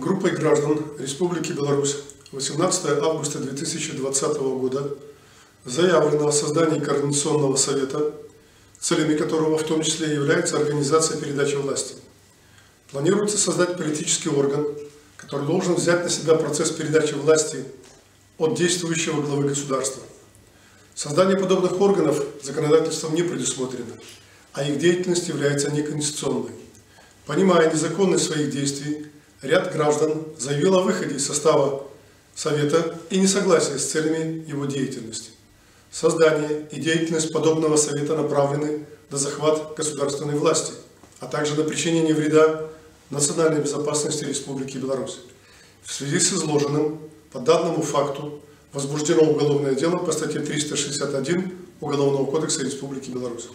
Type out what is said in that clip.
группой граждан Республики Беларусь 18 августа 2020 года заявлено о создании Координационного совета, целями которого в том числе является организация передачи власти. Планируется создать политический орган, который должен взять на себя процесс передачи власти от действующего главы государства. Создание подобных органов законодательством не предусмотрено, а их деятельность является неконституционной. Понимая незаконность своих действий, ряд граждан заявил о выходе из состава Совета и несогласии с целями его деятельности. Создание и деятельность подобного Совета направлены на захват государственной власти, а также на причинение вреда национальной безопасности Республики Беларусь. В связи с изложенным, по данному факту, возбуждено уголовное дело по статье 361 Уголовного кодекса Республики Беларусь.